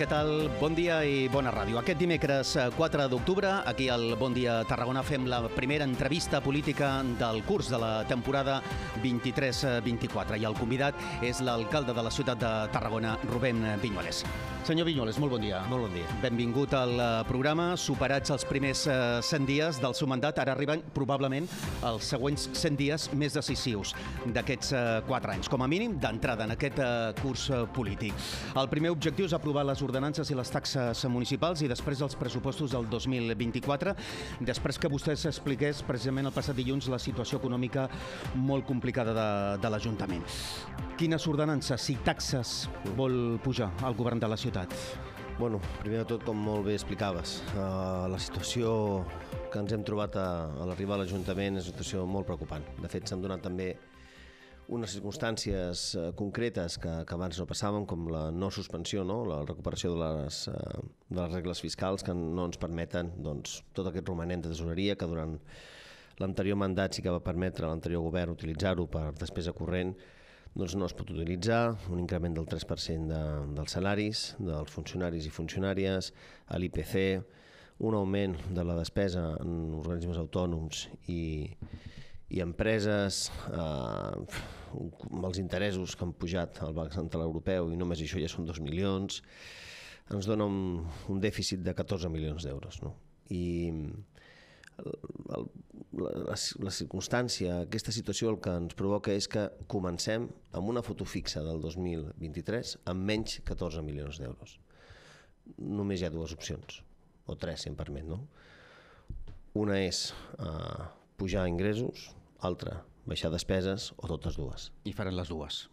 Què tal? Bon dia i bona ràdio. Aquest dimecres 4 d'octubre, aquí al Bon Dia Tarragona, fem la primera entrevista política del curs de la temporada 23-24 i el convidat és l'alcalde de la ciutat de Tarragona, Rubén Viñuales. Senyor Viñuales, molt bon dia. Molt bon dia. Benvingut al eh, programa. Superats els primers 100 dies del seu mandat, ara arriben probablement els següents 100 dies més decisius d'aquests 4 anys, com a mínim d'entrada en aquest curs polític. El primer objectiu és aprovar les ordenances i les taxes municipals i després els pressupostos del 2024, després que vostè s'expliqués precisament el passat dilluns la situació econòmica molt complicada de, de l'Ajuntament. Quines ordenances i taxes vol pujar al govern de la ciutat? Bueno, primer de tot, com molt bé explicaves, eh, la situació que ens hem trobat a, a l'arribar a l'Ajuntament és una situació molt preocupant. De fet, s'han donat també unes circumstàncies eh, concretes que, que abans no passaven, com la no suspensió, no? la recuperació de les, eh, de les regles fiscals que no ens permeten doncs, tot aquest romanent de tesoreria que durant l'anterior mandat sí que va permetre a l'anterior govern utilitzar-ho per despesa corrent, doncs no es pot utilitzar, un increment del 3% de, dels salaris dels funcionaris i funcionàries, a l'IPC, un augment de la despesa en organismes autònoms i, i empreses, eh, els interessos que han pujat al Banc Central Europeu i només això ja són 2 milions, ens dona un, un dèficit de 14 milions d'euros. No? I el, la, la, la circumstància, aquesta situació el que ens provoca és que comencem amb una foto fixa del 2023 amb menys 14 milions d'euros. Només hi ha dues opcions, o tres, si em permet, no? Una és eh, pujar ingressos, altra, baixar despeses, o totes dues. I faran les dues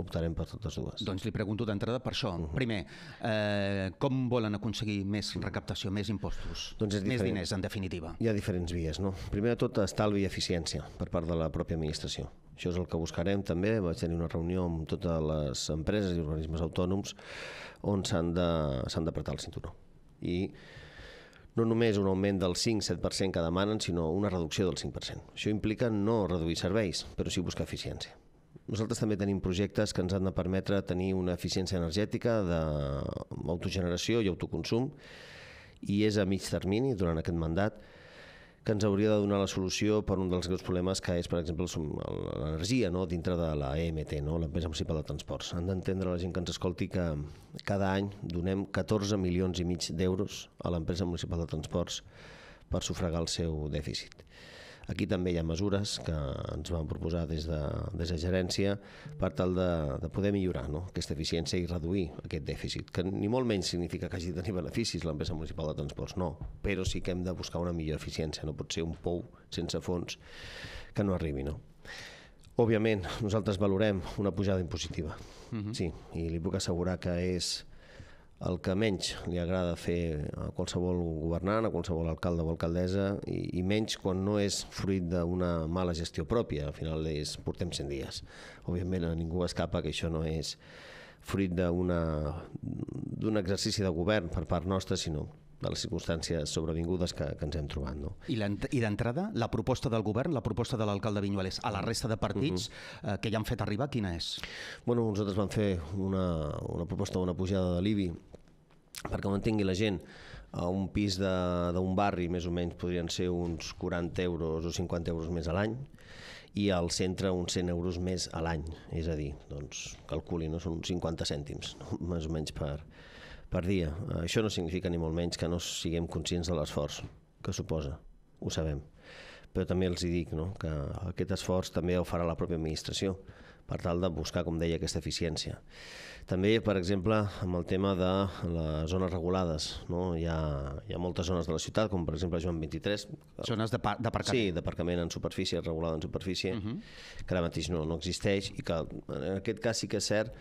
optarem per totes dues. Doncs li pregunto d'entrada per això. Uh mhm. -huh. Primer, eh, com volen aconseguir més recaptació, més impostos, doncs més diners, en definitiva? Hi ha diferents vies. No? Primer de tot, estalvi i eficiència per part de la pròpia administració. Això és el que buscarem també. Vaig tenir una reunió amb totes les empreses i organismes autònoms on s'han d'apretar el cinturó. I no només un augment del 5-7% que demanen, sinó una reducció del 5%. Això implica no reduir serveis, però sí buscar eficiència. Nosaltres també tenim projectes que ens han de permetre tenir una eficiència energètica d'autogeneració i autoconsum i és a mig termini, durant aquest mandat, que ens hauria de donar la solució per un dels greus problemes que és, per exemple, l'energia no? dintre de la EMT, no? l'empresa municipal de transports. Han d'entendre la gent que ens escolti que cada any donem 14 milions i mig d'euros a l'empresa municipal de transports per sufragar el seu dèficit. Aquí també hi ha mesures que ens van proposar des de, des de gerència per tal de, de poder millorar no? aquesta eficiència i reduir aquest dèficit, que ni molt menys significa que hagi de tenir beneficis l'empresa municipal de transports, no, però sí que hem de buscar una millor eficiència, no pot ser un pou sense fons que no arribi, no? Òbviament, nosaltres valorem una pujada impositiva, uh mhm. -huh. sí, i li puc assegurar que és el que menys li agrada fer a qualsevol governant, a qualsevol alcalde o alcaldessa, i, i menys quan no és fruit d'una mala gestió pròpia. Al final és, portem 100 dies. Òbviament a ningú escapa que això no és fruit d'un exercici de govern per part nostra, sinó de les circumstàncies sobrevingudes que, que ens hem trobat. No? I d'entrada, la proposta del govern, la proposta de l'alcalde Vinyuales a la resta de partits uh -huh. eh, que ja han fet arribar, quina és? Bueno, nosaltres vam fer una, una proposta d'una pujada de l'IBI perquè ho entengui la gent, a un pis d'un barri més o menys podrien ser uns 40 euros o 50 euros més a l'any i al centre uns 100 euros més a l'any, és a dir, doncs calculi, no? són 50 cèntims, no? més o menys per, per dia. Això no significa ni molt menys que no siguem conscients de l'esforç que suposa, ho sabem. Però també els hi dic no? que aquest esforç també el farà la pròpia administració per tal de buscar, com deia, aquesta eficiència. També, per exemple, amb el tema de les zones regulades. No? Hi, ha, hi ha moltes zones de la ciutat, com per exemple Joan 23. Zones d'aparcament. Sí, d'aparcament en superfície, regulada en superfície, uh. -huh. que ara mateix no, no existeix i que en aquest cas sí que és cert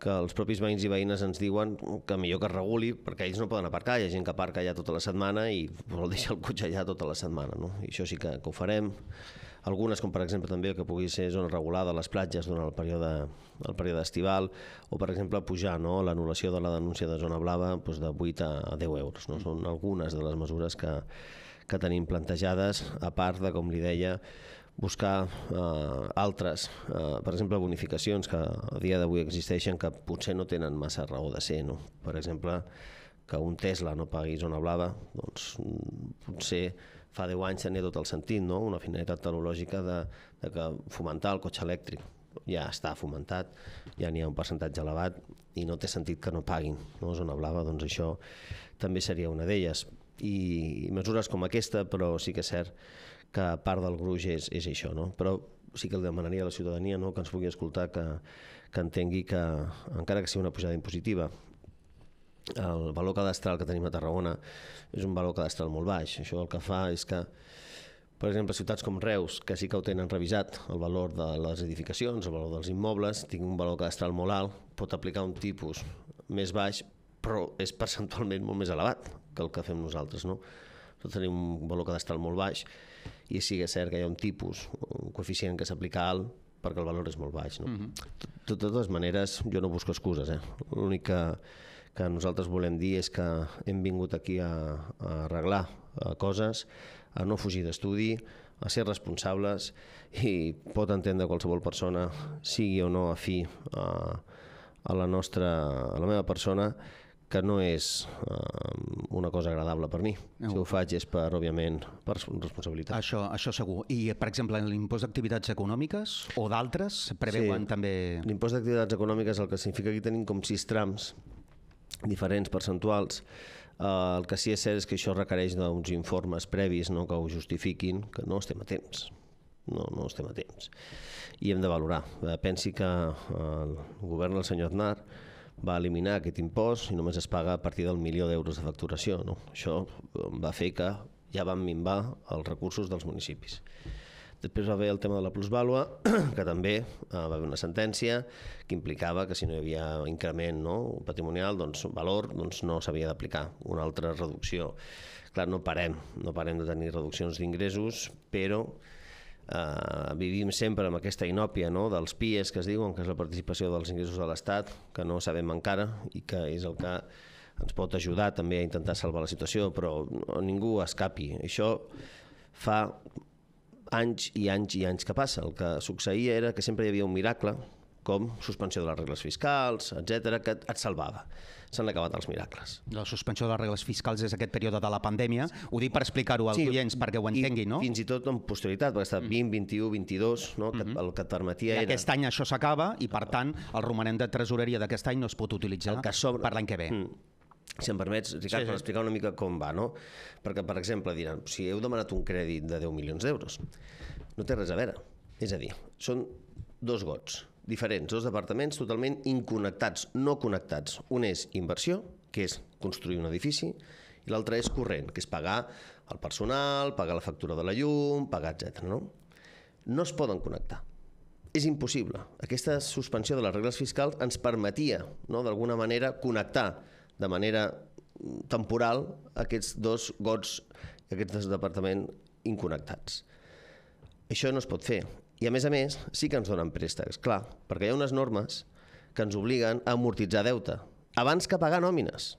que els propis veïns i veïnes ens diuen que millor que es reguli perquè ells no poden aparcar, hi ha gent que aparca allà tota la setmana i vol deixar el cotxe allà tota la setmana no? i això sí que, que ho farem algunes com per exemple també que pugui ser zona regulada a les platges durant el període, el període estival o per exemple pujar no? l'anul·lació de la denúncia de zona blava doncs de 8 a 10 euros no? són algunes de les mesures que, que tenim plantejades, a part de, com li deia, buscar eh, altres, eh, per exemple, bonificacions que a dia d'avui existeixen que potser no tenen massa raó de ser. No? Per exemple, que un Tesla no pagui zona blava, doncs mm, potser fa 10 anys tenia tot el sentit, no? una finalitat tecnològica de, de que fomentar el cotxe elèctric. Ja està fomentat, ja n'hi ha un percentatge elevat i no té sentit que no paguin no? zona blava, doncs això també seria una d'elles. I mesures com aquesta, però sí que és cert que part del gruix és, és això, no? però sí que el demanaria a la ciutadania no? que ens pugui escoltar, que, que entengui que, encara que sigui una pujada impositiva, el valor cadastral que tenim a Tarragona és un valor cadastral molt baix. Això el que fa és que, per exemple, ciutats com Reus, que sí que ho tenen revisat, el valor de les edificacions, el valor dels immobles, tinc un valor cadastral molt alt, pot aplicar un tipus més baix, però és percentualment molt més elevat que el que fem nosaltres. No? Tenim un valor cadastral molt baix i sí que és cert que hi ha un tipus, un coeficient que s'aplica alt perquè el valor és molt baix. No? Mm -hmm. De totes maneres, jo no busco excuses. Eh? L'únic que, que nosaltres volem dir és que hem vingut aquí a, a arreglar a coses, a no fugir d'estudi, a ser responsables i pot entendre qualsevol persona, sigui o no afí a, a la nostra, a la meva persona, que no és uh, una cosa agradable per mi. No. Si ho faig és per, òbviament, per responsabilitat. Això, això segur. I, per exemple, l'impost d'activitats econòmiques o d'altres preveuen sí. també... L'impost d'activitats econòmiques el que significa que tenim com sis trams diferents percentuals. Uh, el que sí és cert és que això requereix d'uns informes previs no, que ho justifiquin, que no estem a temps. No, no estem a temps. I hem de valorar. Uh, pensi que uh, el govern del senyor Aznar va eliminar aquest impost i només es paga a partir del milió d'euros de facturació. No? Això va fer que ja van minvar els recursos dels municipis. Després va haver el tema de la plusvàlua, que també eh, va haver una sentència que implicava que si no hi havia increment no, patrimonial, doncs valor, doncs no s'havia d'aplicar una altra reducció. Clar, no parem, no parem de tenir reduccions d'ingressos, però eh, vivim sempre amb aquesta inòpia no? dels PIEs que es diuen, que és la participació dels ingressos de l'Estat, que no sabem encara i que és el que ens pot ajudar també a intentar salvar la situació, però ningú escapi. Això fa anys i anys i anys que passa. El que succeïa era que sempre hi havia un miracle, com suspensió de les regles fiscals, etc que et salvava s'han acabat els miracles. La suspensió de les regles fiscals és aquest període de la pandèmia. Ho dic per explicar-ho als sí, clients perquè ho entenguin, no? fins i tot en posterioritat, perquè està 20, 21, 22, no? que, mm -hmm. el que et permetia I era... aquest any això s'acaba i, per tant, el romanent de tresoreria d'aquest any no es pot utilitzar el que sobre... per l'any que ve. Mm. Si em permets, Ricard, sí, sí. per explicar una mica com va, no? Perquè, per exemple, diran, si heu demanat un crèdit de 10 milions d'euros, no té res a veure. És a dir, són dos gots diferents, dos departaments totalment inconnectats, no connectats. Un és inversió, que és construir un edifici, i l'altre és corrent, que és pagar el personal, pagar la factura de la llum, pagar etc. No? no es poden connectar. És impossible. Aquesta suspensió de les regles fiscals ens permetia, no, d'alguna manera, connectar de manera temporal aquests dos gots, aquests dos departaments inconnectats. Això no es pot fer. I a més a més, sí que ens donen préstecs, clar, perquè hi ha unes normes que ens obliguen a amortitzar deute abans que pagar nòmines.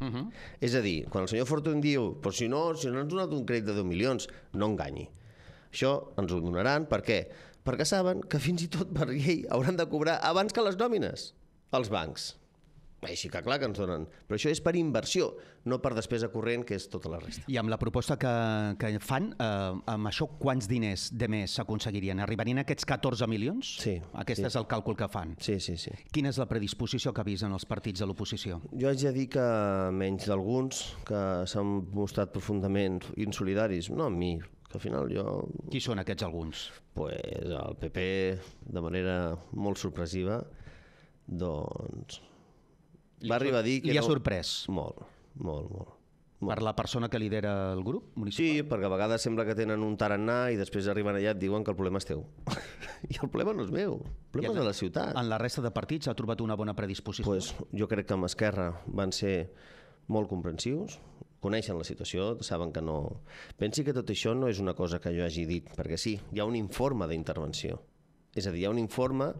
Uh -huh. És a dir, quan el senyor Fortuny diu però si no, si no ens donat un crèdit de 10 milions, no enganyi. Això ens ho donaran, per què? Perquè saben que fins i tot per llei hauran de cobrar abans que les nòmines els bancs. Així que clar que ens donen. Però això és per inversió, no per despesa corrent, que és tota la resta. I amb la proposta que, que fan, eh, amb això quants diners de més s'aconseguirien? Arribarien aquests 14 milions? Sí. Aquest sí. és el càlcul que fan? Sí, sí, sí. Quina és la predisposició que avisen els partits de l'oposició? Jo haig de dir que menys d'alguns que s'han mostrat profundament insolidaris, no amb mi, que al final jo... Qui són aquests alguns? Pues el PP, de manera molt sorpresiva, doncs va arribar a dir que Li ha no... sorprès? Molt, molt, molt. Per la persona que lidera el grup municipal? Sí, perquè a vegades sembla que tenen un tarannà i després arriben allà i et diuen que el problema és teu. I el problema no és meu, el problema és de la ciutat. En la resta de partits ha trobat una bona predisposició? Pues, jo crec que amb Esquerra van ser molt comprensius, coneixen la situació, saben que no... Pensi que tot això no és una cosa que jo hagi dit, perquè sí, hi ha un informe d'intervenció. És a dir, hi ha un informe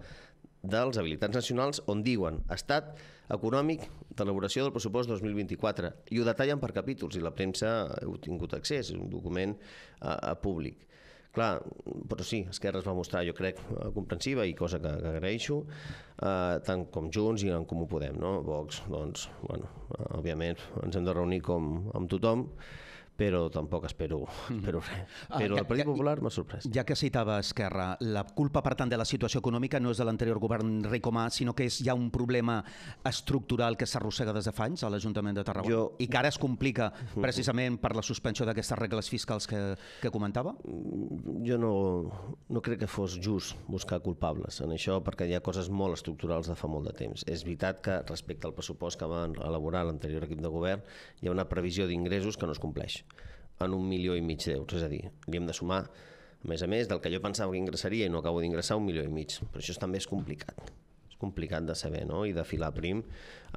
dels habilitats nacionals on diuen estat econòmic d'elaboració del pressupost 2024 i ho detallen per capítols i la premsa heu tingut accés, és un document uh, públic. Clar, però sí, Esquerra es va mostrar, jo crec, comprensiva i cosa que, que agraeixo, eh, tant com Junts i en Comú Podem, no? Vox, doncs, bueno, òbviament ens hem de reunir com amb tothom, però tampoc espero, espero res. Ah, però el Partit Popular m'ha sorprès. Ja que citava Esquerra, la culpa, per tant, de la situació econòmica no és de l'anterior govern Ricomà, sinó que és ja un problema estructural que s'arrossega des de fa anys a l'Ajuntament de Tarragona jo... i que ara es complica precisament per la suspensió d'aquestes regles fiscals que, que comentava? Mm, jo no, no crec que fos just buscar culpables en això perquè hi ha coses molt estructurals de fa molt de temps. És veritat que respecte al pressupost que van elaborar l'anterior equip de govern hi ha una previsió d'ingressos que no es compleix en un milió i mig d'euros. És a dir, li hem de sumar, a més a més, del que jo pensava que ingressaria i no acabo d'ingressar, un milió i mig. Però això també és complicat complicat de saber no? i de filar prim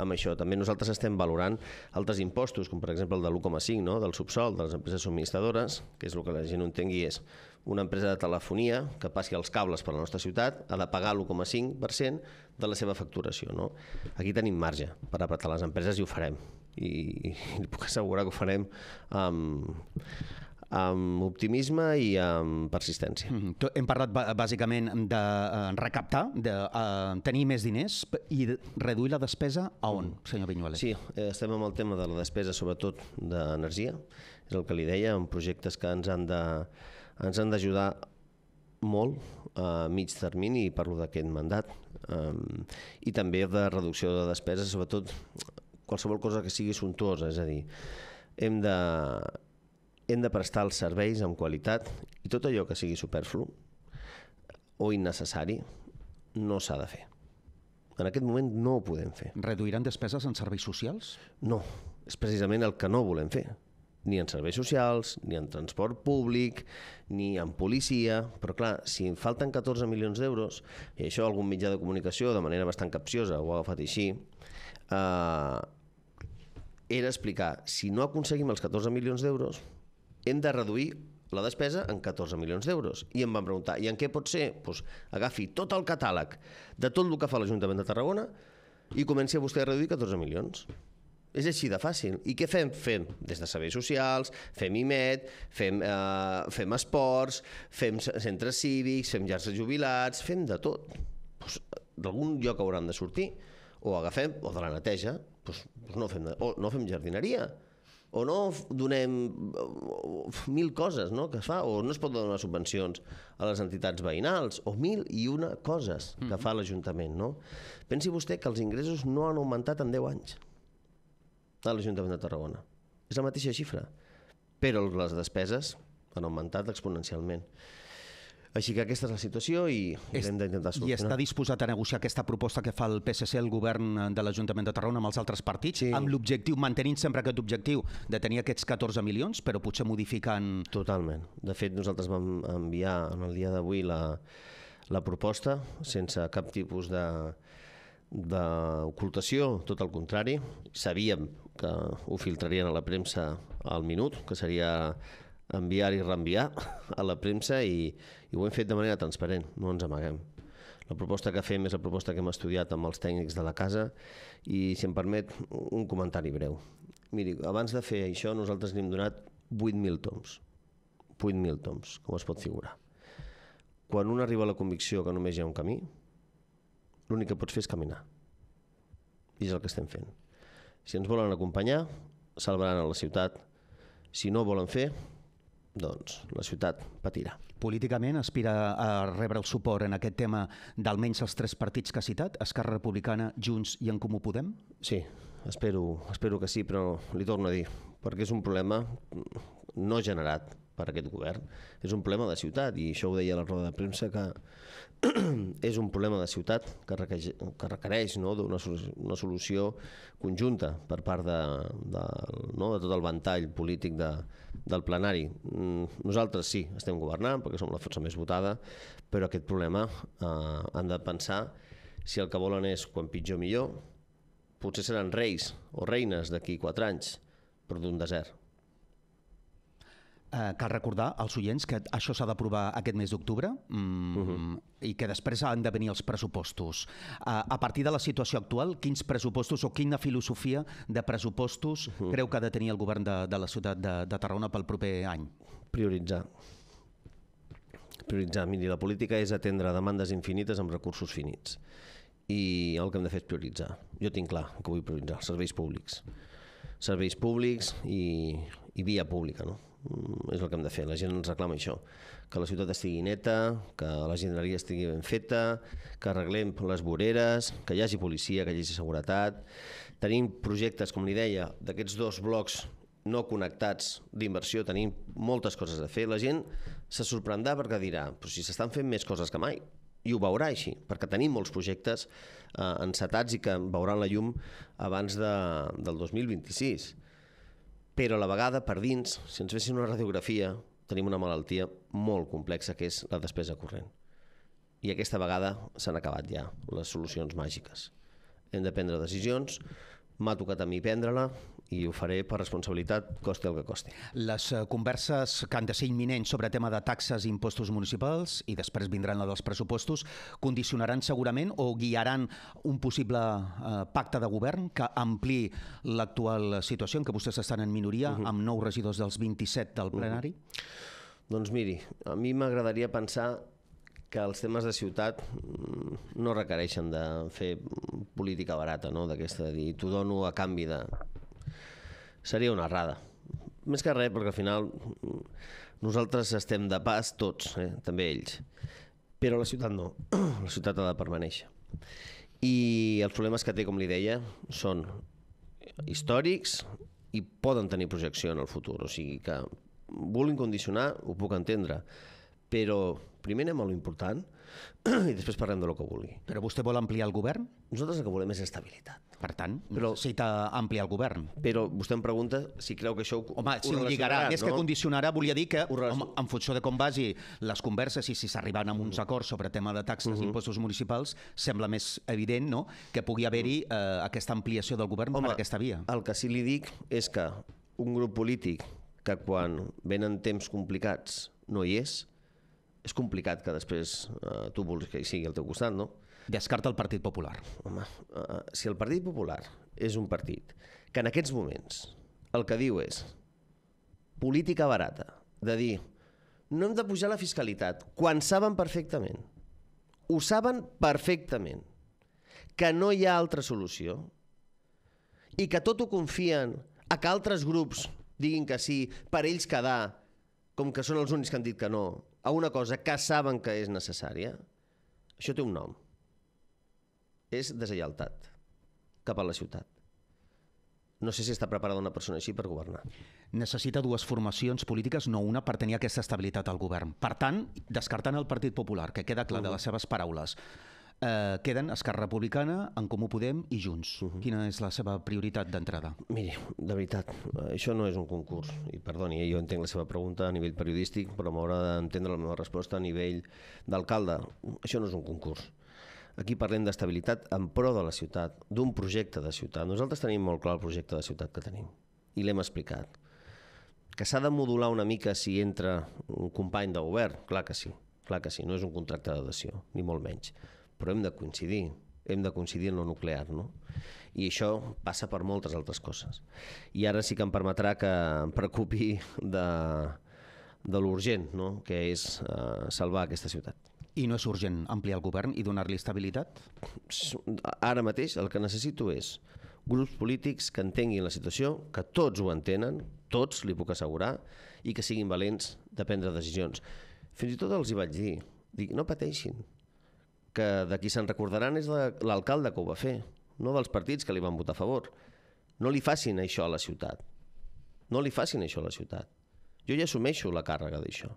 amb això. També nosaltres estem valorant altres impostos, com per exemple el de l'1,5 no? del subsol de les empreses subministradores, que és el que la gent entengui és una empresa de telefonia que passi els cables per la nostra ciutat ha de pagar l'1,5% de la seva facturació. No? Aquí tenim marge per apretar les empreses i ho farem i, i li puc assegurar que ho farem amb, amb optimisme i amb persistència. Mm -hmm. Hem parlat bàsicament de uh, recaptar, de uh, tenir més diners i de reduir la despesa a on, mm. senyor Vinyuales? Sí, eh, estem amb el tema de la despesa, sobretot d'energia, és el que li deia, amb projectes que ens han de ens han d'ajudar molt a mig termini, i parlo d'aquest mandat, um, i també de reducció de despeses, sobretot qualsevol cosa que sigui suntuosa, és a dir, hem de, hem de prestar els serveis amb qualitat i tot allò que sigui superflu o innecessari no s'ha de fer. En aquest moment no ho podem fer. Reduiran despeses en serveis socials? No, és precisament el que no volem fer. Ni en serveis socials, ni en transport públic, ni en policia. Però clar, si em falten 14 milions d'euros, i això algun mitjà de comunicació de manera bastant capciosa ho ha agafat així, eh, era explicar, si no aconseguim els 14 milions d'euros, hem de reduir la despesa en 14 milions d'euros. I em van preguntar, i en què pot ser? Pues, agafi tot el catàleg de tot el que fa l'Ajuntament de Tarragona i comenci a vostè a reduir 14 milions. És així de fàcil. I què fem? Fem des de serveis socials, fem IMED, fem, eh, fem esports, fem centres cívics, fem llars de jubilats, fem de tot. Pues, D'algun lloc hauran de sortir o agafem, o de la neteja, doncs, doncs no, fem, o no fem jardineria, o no donem mil coses no, que es fa, o no es pot donar subvencions a les entitats veïnals, o mil i una coses que mm-hmm. fa l'Ajuntament. No? Pensi vostè que els ingressos no han augmentat en 10 anys a l'Ajuntament de Tarragona. És la mateixa xifra, però les despeses han augmentat exponencialment. Així que aquesta és la situació i hem d'intentar solucionar. I està disposat a negociar aquesta proposta que fa el PSC, el govern de l'Ajuntament de Tarragona, amb els altres partits, sí. amb l'objectiu, mantenint sempre aquest objectiu de tenir aquests 14 milions, però potser modificant... Totalment. De fet, nosaltres vam enviar en el dia d'avui la, la proposta sense cap tipus de d'ocultació, tot el contrari. Sabíem que ho filtrarien a la premsa al minut, que seria enviar i reenviar a la premsa i, i ho hem fet de manera transparent, no ens amaguem. La proposta que fem és la proposta que hem estudiat amb els tècnics de la casa i, si em permet, un comentari breu. Miri, abans de fer això nosaltres n'hem donat 8.000 toms. 8.000 toms, com es pot figurar. Quan un arriba a la convicció que només hi ha un camí, l'únic que pots fer és caminar. I és el que estem fent. Si ens volen acompanyar, salvaran a la ciutat. Si no volen fer, doncs la ciutat patirà. Políticament aspira a rebre el suport en aquest tema d'almenys els tres partits que ha citat, Esquerra Republicana, Junts i En Comú Podem? Sí, espero, espero que sí, però li torno a dir, perquè és un problema no generat per aquest govern, és un problema de ciutat, i això ho deia a la roda de premsa, que és un problema de ciutat que requereix, que requereix no, una, una solució conjunta per part de, de, no, de tot el ventall polític de, del plenari. Mm, nosaltres sí, estem governant perquè som la força més votada, però aquest problema eh, han de pensar si el que volen és quan pitjor millor, potser seran reis o reines d'aquí quatre anys, però d'un desert Eh, cal recordar als oients que això s'ha d'aprovar aquest mes d'octubre mm, uh -huh. i que després han de venir els pressupostos. Uh, a partir de la situació actual, quins pressupostos o quina filosofia de pressupostos uh -huh. creu que ha de tenir el govern de, de la ciutat de, de Tarragona pel proper any? Prioritzar. Prioritzar. Miri, la política és atendre demandes infinites amb recursos finits. I el que hem de fer és prioritzar. Jo tinc clar que vull prioritzar. Serveis públics. Serveis públics i, i via pública, no? Mm, és el que hem de fer. La gent ens reclama això, que la ciutat estigui neta, que la generaria estigui ben feta, que arreglem les voreres, que hi hagi policia, que hi hagi seguretat. Tenim projectes, com li deia, d'aquests dos blocs no connectats d'inversió, tenim moltes coses a fer. La gent se sorprendrà perquè dirà, però si s'estan fent més coses que mai, i ho veurà així, perquè tenim molts projectes eh, encetats i que veuran la llum abans de, del 2026 però a la vegada per dins, si ens fessin una radiografia, tenim una malaltia molt complexa que és la despesa corrent. I aquesta vegada s'han acabat ja les solucions màgiques. Hem de prendre decisions, m'ha tocat a mi prendre-la, i ho faré per responsabilitat, costi el que costi. Les eh, converses que han de ser imminents sobre tema de taxes i impostos municipals i després vindran la dels pressupostos condicionaran segurament o guiaran un possible eh, pacte de govern que ampli l'actual situació en què vostès estan en minoria uh -huh. amb nou regidors dels 27 del plenari? Uh -huh. Doncs miri, a mi m'agradaria pensar que els temes de ciutat mm, no requereixen de fer política barata, no? d'aquesta de dir t'ho dono a canvi de seria una errada. Més que res, perquè al final nosaltres estem de pas tots, eh? també ells. Però la ciutat no. La ciutat ha de permanèixer. I els problemes que té, com li deia, són històrics i poden tenir projecció en el futur. O sigui que vulguin condicionar, ho puc entendre. Però primer anem a lo important i després parlem de lo que vulgui. Però vostè vol ampliar el govern? Nosaltres el que volem és estabilitat. Per tant, però, necessita ampliar el govern. Però vostè em pregunta si creu que això ho, home, si ho, ho lligarà, més no? que condicionarà, volia dir que, home, en funció de com vagi les converses i si s'arriben a uns acords sobre tema de taxes uh -huh. i impostos municipals, sembla més evident no? que pugui haver-hi eh, aquesta ampliació del govern home, per aquesta via. el que sí li dic és que un grup polític que quan venen temps complicats no hi és, és complicat que després uh, tu vulguis que hi sigui al teu costat, no? Descarta el Partit Popular. Home, uh, si el Partit Popular és un partit que en aquests moments el que diu és política barata, de dir no hem de pujar la fiscalitat, quan saben perfectament, ho saben perfectament, que no hi ha altra solució i que tot ho confien a que altres grups diguin que sí per ells quedar, com que són els únics que han dit que no, a una cosa que saben que és necessària, això té un nom. És deslleialtat cap a la ciutat. No sé si està preparada una persona així per governar. Necessita dues formacions polítiques, no una, per tenir aquesta estabilitat al govern. Per tant, descartant el Partit Popular, que queda clar uh -huh. de les seves paraules, eh, queden Esquerra Republicana, En Comú Podem i Junts. Uh -huh. Quina és la seva prioritat d'entrada? Miri, de veritat, això no és un concurs. I perdoni, eh, jo entenc la seva pregunta a nivell periodístic, però m'haurà d'entendre la meva resposta a nivell d'alcalde. Això no és un concurs. Aquí parlem d'estabilitat en pro de la ciutat, d'un projecte de ciutat. Nosaltres tenim molt clar el projecte de ciutat que tenim i l'hem explicat. Que s'ha de modular una mica si entra un company de govern, clar que sí, clar que sí, no és un contracte d'adhesió, ni molt menys però hem de coincidir, hem de coincidir en lo nuclear, no? I això passa per moltes altres coses. I ara sí que em permetrà que em preocupi de, de l'urgent, no? que és uh, salvar aquesta ciutat. I no és urgent ampliar el govern i donar-li estabilitat? Ara mateix el que necessito és grups polítics que entenguin la situació, que tots ho entenen, tots, li puc assegurar, i que siguin valents de prendre decisions. Fins i tot els hi vaig dir, dic, no pateixin, que de qui se'n recordaran és l'alcalde que ho va fer, no dels partits que li van votar a favor. No li facin això a la ciutat. No li facin això a la ciutat. Jo ja assumeixo la càrrega d'això.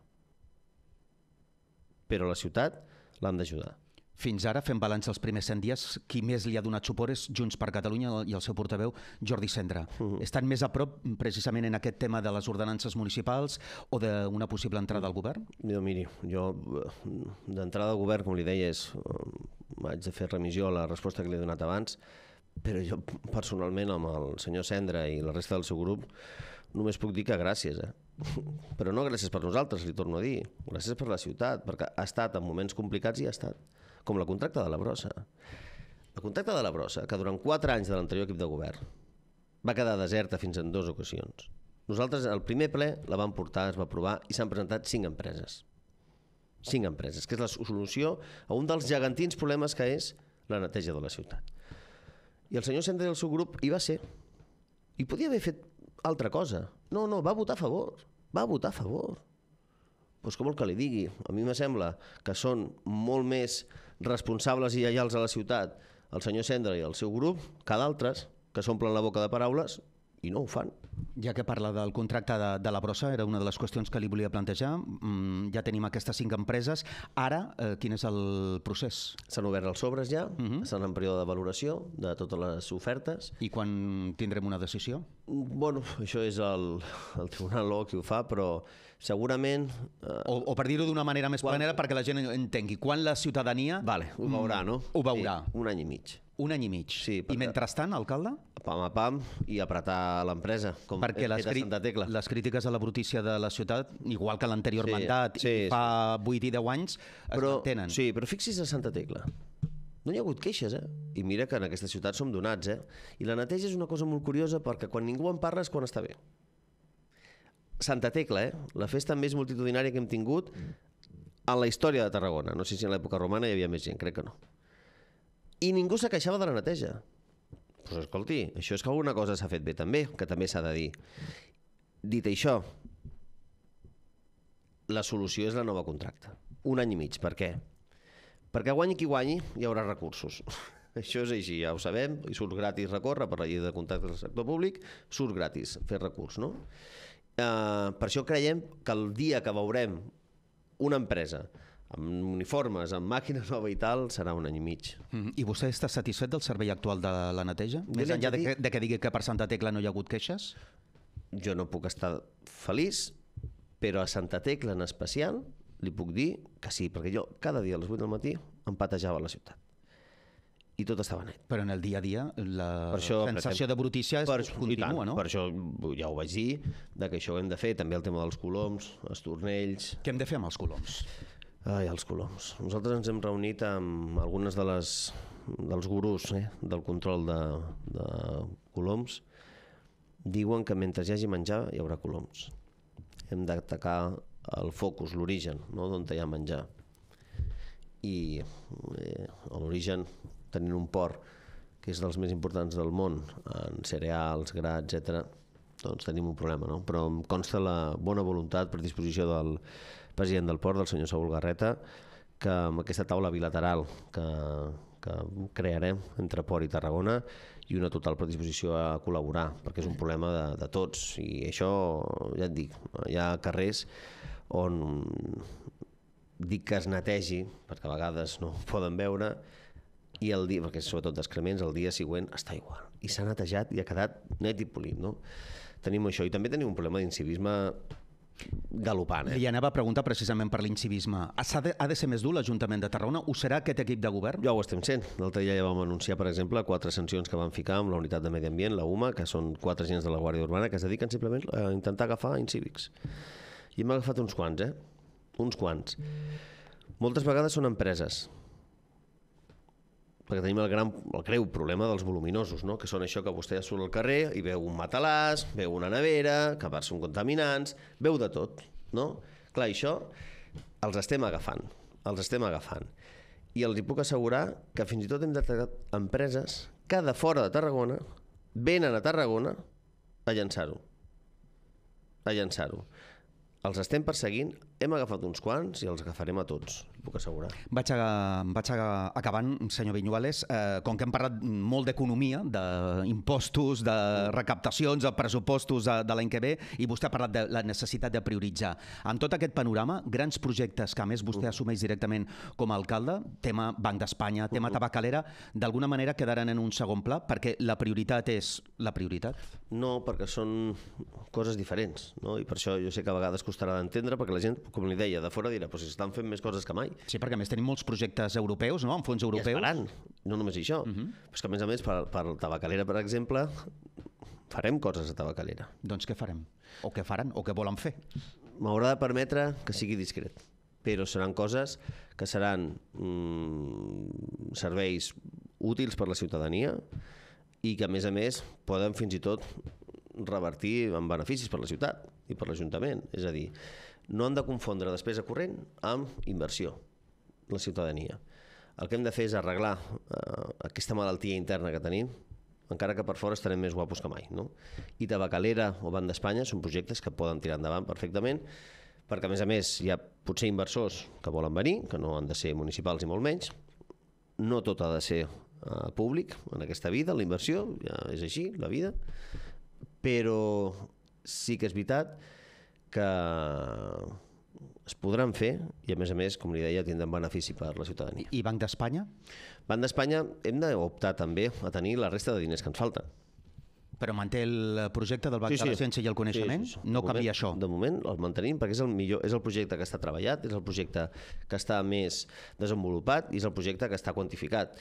Però la ciutat l'han d'ajudar. Fins ara, fent balanç els primers 100 dies, qui més li ha donat suport és Junts per Catalunya i el seu portaveu, Jordi Cendra. Uh -huh. Estan més a prop, precisament, en aquest tema de les ordenances municipals o d'una possible entrada al govern? Jo, miri, jo d'entrada al govern, com li deia, és, vaig de fer remissió a la resposta que li he donat abans, però jo personalment amb el senyor Cendra i la resta del seu grup només puc dir que gràcies, eh? Però no gràcies per nosaltres, li torno a dir. Gràcies per la ciutat, perquè ha estat en moments complicats i ha estat. Com la contracta de la brossa. La contracta de la brossa, que durant 4 anys de l'anterior equip de govern va quedar deserta fins en dues ocasions. Nosaltres, el primer ple, la vam portar, es va aprovar i s'han presentat 5 empreses. 5 empreses, que és la solució a un dels gegantins problemes que és la neteja de la ciutat. I el senyor Sendra i el seu grup hi va ser. I podia haver fet altra cosa. No, no, va votar a favor. Va votar a favor. Pues com el que li digui. A mi me sembla que són molt més responsables i lleials a la ciutat el senyor Sendra i el seu grup que d'altres que s'omplen la boca de paraules i no ho fan. Ja que parla del contracte de, de la brossa, era una de les qüestions que li volia plantejar. Mm, ja tenim aquestes cinc empreses. Ara, eh, quin és el procés? S'han obert els sobres ja, uh -huh. estan en període de valoració de totes les ofertes. I quan tindrem una decisió? Bueno, això és el, el Tribunal Law qui ho fa, però segurament... Eh... O, o per dir-ho d'una manera més quan... planera perquè la gent entengui. Quan la ciutadania... Vale, ho veurà, no? Ho veurà. Sí, un any i mig. Un any i mig. Sí, perquè... I mentrestant, alcalde? Pam a pam i apretar l'empresa, com perquè les, cri Tecla. les crítiques a la brutícia de la ciutat, igual que l'anterior sí, mandat, sí, fa sí. 8 i 10 anys, però, es mantenen. Sí, però fixi's a Santa Tecla. No hi ha hagut queixes, eh? I mira que en aquesta ciutat som donats, eh? I la neteja és una cosa molt curiosa perquè quan ningú en parla és quan està bé. Santa Tecla, eh? La festa més multitudinària que hem tingut en la història de Tarragona. No sé si en l'època romana hi havia més gent, crec que no i ningú se queixava de la neteja. Pues escolti, això és que alguna cosa s'ha fet bé també, que també s'ha de dir. Dit això, la solució és la nova contracta. Un any i mig. Per què? Perquè guanyi qui guanyi, hi haurà recursos. Això és així, ja ho sabem, i surt gratis recórrer per la llei de contactes del sector públic, surt gratis fer recurs, no? Uh, per això creiem que el dia que veurem una empresa amb uniformes, amb màquina nova i tal, serà un any i mig. Mm -hmm. I vostè està satisfet del servei actual de la neteja? Jo Més enllà de que, de que digui que per Santa Tecla no hi ha hagut queixes? Jo no puc estar feliç, però a Santa Tecla en especial li puc dir que sí, perquè jo cada dia a les 8 del matí em patejava la ciutat i tot estava net. Però en el dia a dia la per això, sensació de brutícia és, per, continua, tant, no? Per això ja ho vaig dir, de que això ho hem de fer, també el tema dels coloms, els tornells... Què hem de fer amb els coloms? Ai, els coloms. Nosaltres ens hem reunit amb algunes de les, dels gurús eh, del control de, de coloms. Diuen que mentre hi hagi menjar hi haurà coloms. Hem d'atacar el focus, l'origen, no? d'on hi ha menjar. I eh, l'origen, tenint un port que és dels més importants del món, en cereals, gra, etc, doncs tenim un problema, no? Però em consta la bona voluntat per disposició del, president del port, del senyor Saúl Garreta, que amb aquesta taula bilateral que, que crearem entre Port i Tarragona i una total predisposició a col·laborar, perquè és un problema de, de tots. I això, ja et dic, hi ha carrers on dic que es netegi, perquè a vegades no ho poden veure, i el dia, perquè sobretot d'excrements, el dia següent està igual. I s'ha netejat i ha quedat net i polit, no? Tenim això. I també tenim un problema d'incivisme galopant. Eh? Li anava a preguntar precisament per l'incivisme. Ha de, ha de ser més dur l'Ajuntament de Tarragona? Ho serà aquest equip de govern? Ja ho estem sent. L'altre dia ja vam anunciar, per exemple, quatre sancions que van ficar amb la unitat de medi ambient, la UMA, que són quatre agents de la Guàrdia Urbana que es dediquen simplement a intentar agafar incívics. I hem agafat uns quants, eh? Uns quants. Moltes vegades són empreses perquè tenim el, gran, el greu problema dels voluminosos, no? que són això que vostè surt al carrer i veu un matalàs, veu una nevera, que són contaminants, veu de tot. No? Clar, això els estem agafant, els estem agafant. I els hi puc assegurar que fins i tot hem detectat empreses que de fora de Tarragona venen a Tarragona a llançar-ho. A llançar-ho. Els estem perseguint, hem agafat uns quants i els agafarem a tots puc assegurar. Vaig, a, vaig a, acabant, senyor Vinyuales. Eh, com que hem parlat molt d'economia, d'impostos, de recaptacions, de pressupostos de, de l'any que ve, i vostè ha parlat de la necessitat de prioritzar. Amb tot aquest panorama, grans projectes que a més vostè -huh. assumeix directament com a alcalde, tema Banc d'Espanya, tema -huh. tabacalera, d'alguna manera quedaran en un segon pla perquè la prioritat és la prioritat? No, perquè són coses diferents, no? i per això jo sé que a vegades costarà d'entendre, perquè la gent, com li deia, de fora dirà, però si estan fent més coses que mai. Sí, perquè a més tenim molts projectes europeus, no?, amb fons europeus. I esperant, no només això. Uh -huh. Però és que a més a més, per, per Tabacalera, per exemple, farem coses a Tabacalera. Doncs què farem? O què faran? O què volen fer? M'haurà de permetre que sigui discret, però seran coses que seran mm, serveis útils per la ciutadania i que, a més a més, poden fins i tot revertir en beneficis per la ciutat i per l'Ajuntament. És a dir, no han de confondre despesa corrent amb inversió, la ciutadania. El que hem de fer és arreglar eh, aquesta malaltia interna que tenim, encara que per fora estarem més guapos que mai. No? I Tabacalera o Banc d'Espanya són projectes que poden tirar endavant perfectament, perquè a més a més hi ha potser inversors que volen venir, que no han de ser municipals i molt menys, no tot ha de ser eh, públic en aquesta vida, la inversió, ja és així, la vida, però sí que és veritat que es podran fer i, a més a més, com li deia, tindran benefici per la ciutadania. I Banc d'Espanya? Banc d'Espanya hem d'optar també a tenir la resta de diners que ens falten. Però manté el projecte del Banc sí, sí. de la Ciència i el Coneixement? Sí, sí, sí. No de canvia moment, això? De moment el mantenim perquè és el millor, és el projecte que està treballat, és el projecte que està més desenvolupat i és el projecte que està quantificat.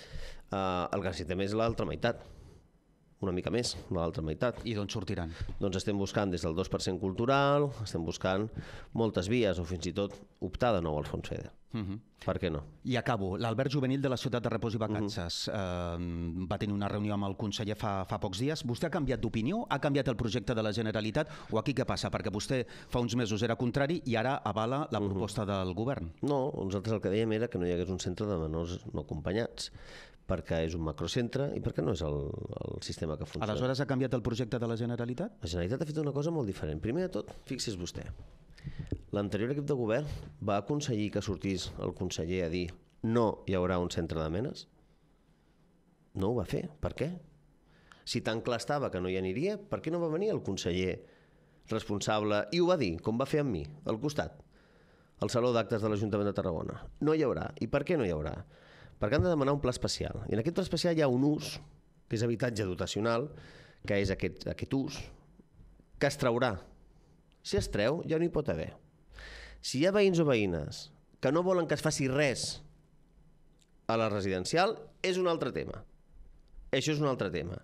Uh, el que necessitem és l'altra meitat una mica més, l'altra meitat. I d'on sortiran? Doncs estem buscant des del 2% cultural, estem buscant moltes vies o fins i tot optar de nou al fons FEDER. Uh -huh. Per què no? I acabo. L'Albert Juvenil de la ciutat de Repòs i Vacances uh -huh. eh, va tenir una reunió amb el conseller fa, fa pocs dies. Vostè ha canviat d'opinió? Ha canviat el projecte de la Generalitat? O aquí què passa? Perquè vostè fa uns mesos era contrari i ara avala la proposta uh -huh. del govern. No, nosaltres el que dèiem era que no hi hagués un centre de menors no acompanyats perquè és un macrocentre i perquè no és el, el sistema que funciona. Aleshores ha canviat el projecte de la Generalitat? La Generalitat ha fet una cosa molt diferent. Primer de tot, fixi's vostè, l'anterior equip de govern va aconseguir que sortís el conseller a dir no hi haurà un centre de menes? No ho va fer. Per què? Si tan clar estava que no hi aniria, per què no va venir el conseller responsable i ho va dir, com va fer amb mi, al costat, al Saló d'Actes de l'Ajuntament de Tarragona? No hi haurà. I per què no hi haurà? Perquè han de demanar un pla especial. I en aquest pla especial hi ha un ús, que és habitatge dotacional, que és aquest, aquest ús, que es traurà. Si es treu, ja no hi pot haver. Si hi ha veïns o veïnes que no volen que es faci res a la residencial, és un altre tema. Això és un altre tema.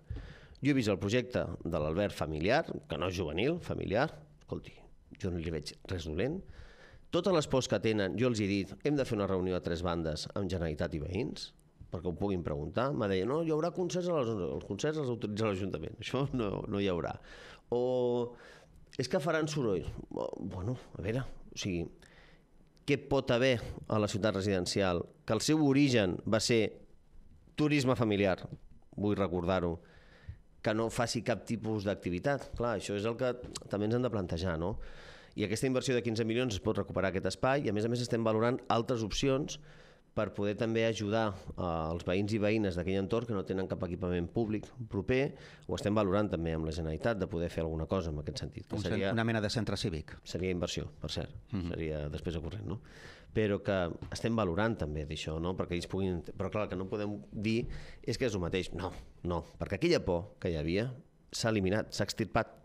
Jo he vist el projecte de l'Albert familiar, que no és juvenil, familiar, escolti, jo no li veig res dolent, totes les pors que tenen, jo els he dit, hem de fer una reunió a tres bandes amb Generalitat i veïns, perquè ho puguin preguntar. Me deia, no, hi haurà concerts, a les, els concerts els autoritza l'Ajuntament, això no, no hi haurà. O és que faran soroll. Bueno, a veure, o sigui, què pot haver a la ciutat residencial que el seu origen va ser turisme familiar, vull recordar-ho, que no faci cap tipus d'activitat. Clar, això és el que també ens hem de plantejar, no? I aquesta inversió de 15 milions es pot recuperar aquest espai i a més a més estem valorant altres opcions per poder també ajudar eh, els veïns i veïnes d'aquell entorn que no tenen cap equipament públic proper, ho estem valorant també amb la Generalitat de poder fer alguna cosa en aquest sentit. Que seria, una mena de centre cívic. Seria inversió, per cert, mhm. -huh. seria després de corrent, no? però que estem valorant també d'això, no? perquè ells puguin... Però clar, el que no podem dir és que és el mateix. No, no, perquè aquella por que hi havia s'ha eliminat, s'ha extirpat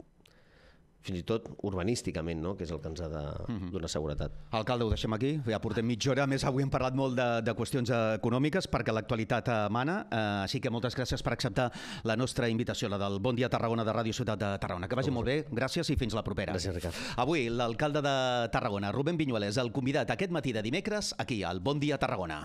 fins i tot urbanísticament, no? que és el que ens ha de mhm. donar seguretat. Alcalde, ho deixem aquí, ja portem mitja hora, a més avui hem parlat molt de, de qüestions econòmiques perquè l'actualitat mana, eh, així que moltes gràcies per acceptar la nostra invitació, la del Bon Dia Tarragona de Ràdio Ciutat de Tarragona. Que vagi molt bé, gràcies i fins la propera. Gràcies, Ricard. Avui l'alcalde de Tarragona, Rubén Viñuales, el convidat aquest matí de dimecres aquí al Bon Dia Tarragona.